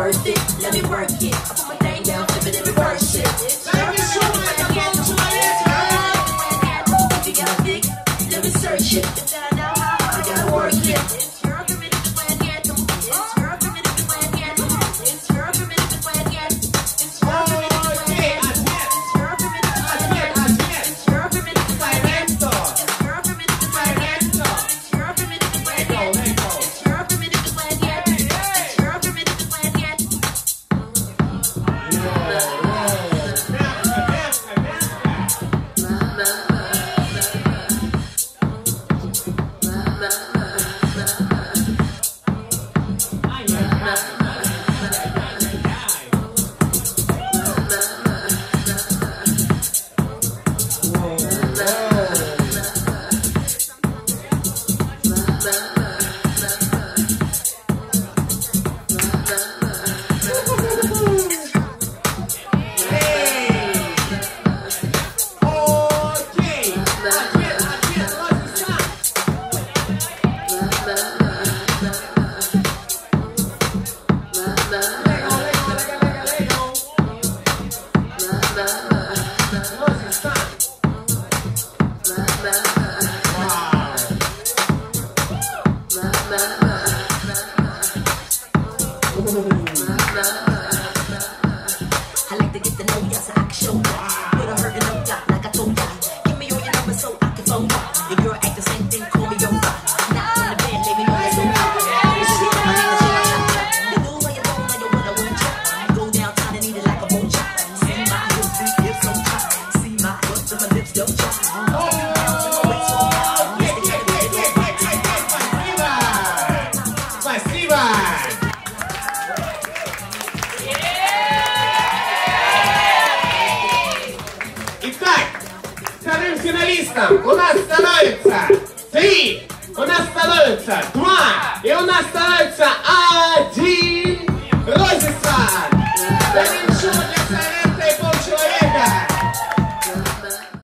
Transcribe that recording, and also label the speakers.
Speaker 1: worth it. Let me work it.
Speaker 2: Bye. vai! Istan, cu nas становится три,